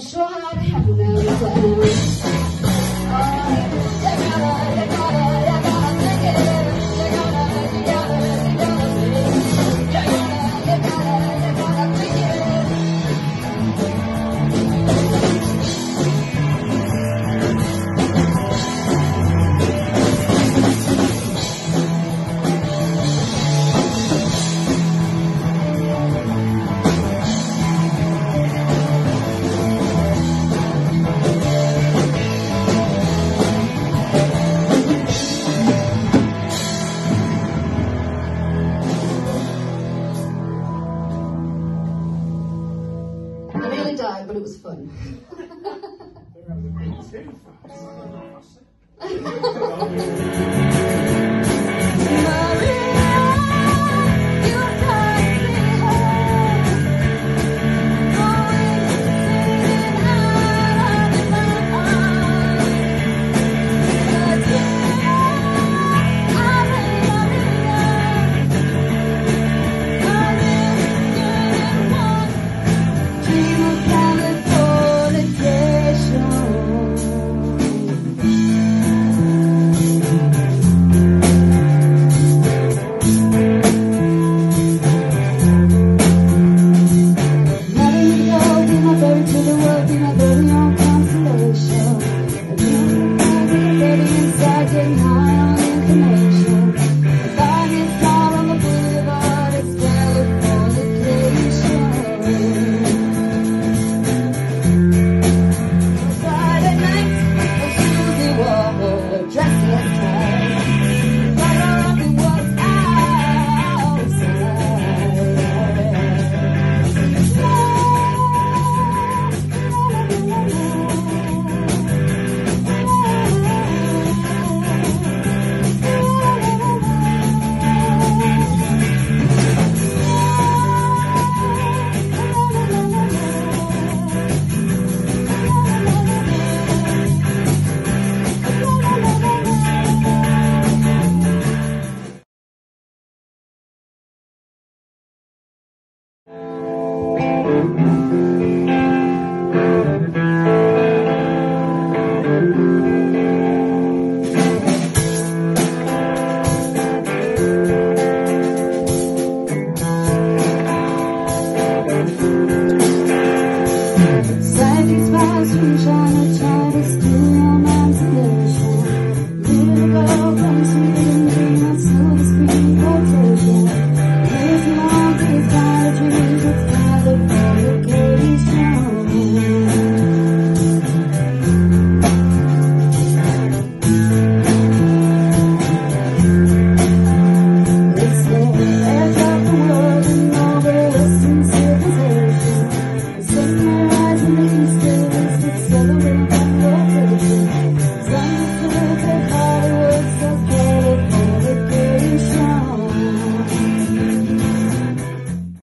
sure how to handle that. Um, they gotta, they gotta. it was fun.